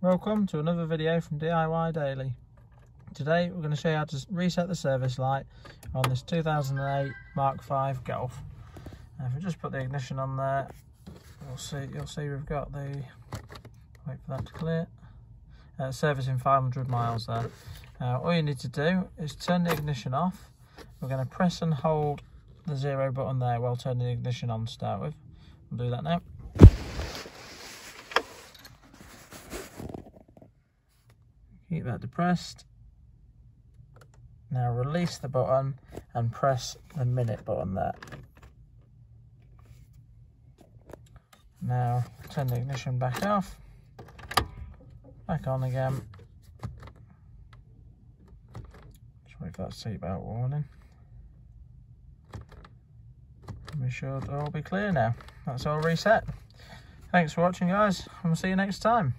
Welcome to another video from DIY Daly. Today we're going to show you how to reset the service light on this 2008 Mark V Golf. If we just put the ignition on there, you'll see you'll see we've got the wait for that to clear. Uh, servicing 500 miles there. Uh, all you need to do is turn the ignition off. We're going to press and hold the zero button there while turning the ignition on to start with. We'll do that now. Keep that depressed. Now release the button and press the minute button there. Now turn the ignition back off. Back on again. Just wait for that seatbelt warning. We should all be clear now. That's all reset. Thanks for watching guys and we'll see you next time